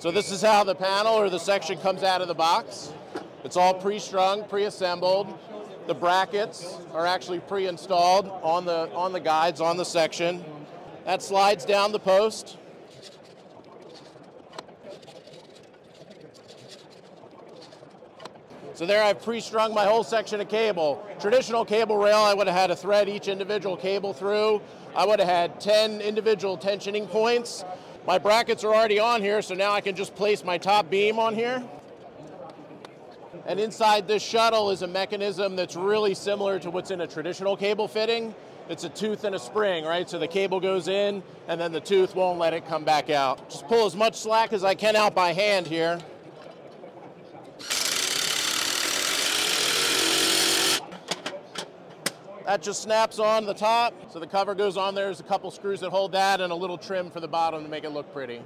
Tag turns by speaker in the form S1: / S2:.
S1: So this is how the panel or the section comes out of the box. It's all pre-strung, pre-assembled. The brackets are actually pre-installed on the, on the guides, on the section. That slides down the post. So there I've pre-strung my whole section of cable. Traditional cable rail, I would have had to thread each individual cable through. I would have had 10 individual tensioning points. My brackets are already on here, so now I can just place my top beam on here. And inside this shuttle is a mechanism that's really similar to what's in a traditional cable fitting. It's a tooth and a spring, right? So the cable goes in and then the tooth won't let it come back out. Just pull as much slack as I can out by hand here. That just snaps on the top, so the cover goes on. There's a couple screws that hold that and a little trim for the bottom to make it look pretty.